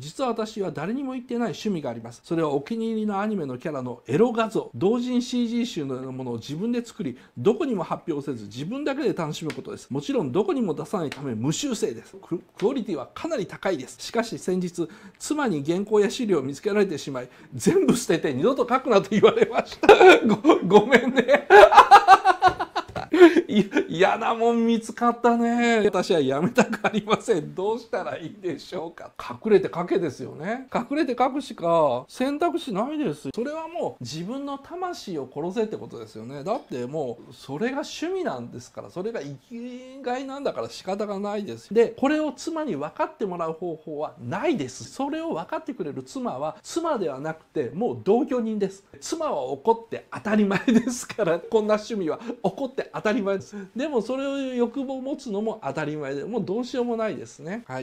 実は私は誰にも言ってない趣味があります。それはお気に入りのアニメのキャラのエロ画像、同人 CG 集のようなものを自分で作り、どこにも発表せず自分だけで楽しむことです。もちろんどこにも出さないため無修正です。クオリティはかなり高いです。しかし先日、妻に原稿や資料を見つけられてしまい、全部捨てて二度と書くなと言われました。ごごめんね。嫌なもん見つかったね。私はやめたくありません。どうしたらいいでしょうか。隠れて書けですよね。隠れて書くしか選択肢ないです。それはもう自分の魂を殺せってことですよね。だってもうそれが趣味なんですから、それが生きがいなんだから仕方がないです。で、これを妻に分かってもらう方法はないです。それを分かってくれる妻は妻ではなくてもう同居人です。妻は怒って当たり前ですから、こんな趣味は怒って当たり前です。でもそれを欲望を持つのも当たり前でもうどうしようもないですね。はい